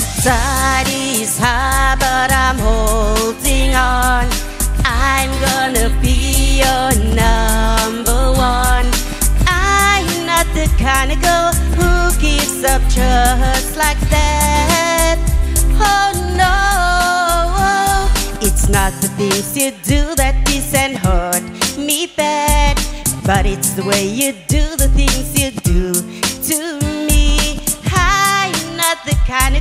tide is high, but I'm holding on. I'm gonna be your number one. I'm not the kind of girl who gives up just like that. Oh no, it's not the things you do that diss and hurt me bad, but it's the way you do the things you do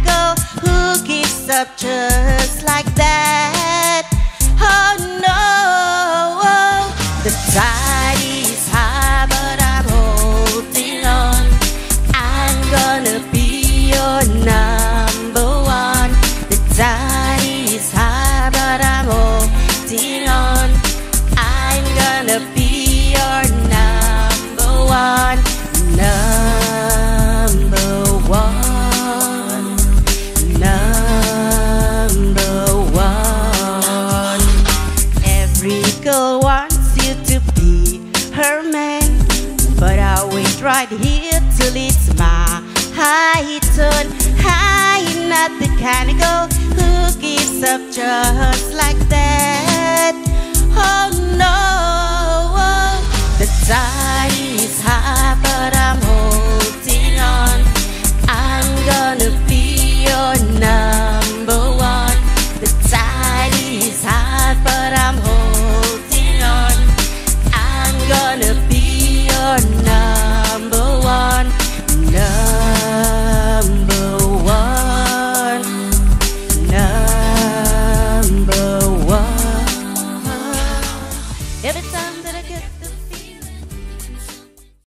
girl who gives up just like that. Oh no, the tide is high, but I'm holding on. I'm gonna be your number one. The tide is high, but I'm holding on. Her man. But I'll wait right here till it's my high turn. I'm not the kind of girl who gives up just Every time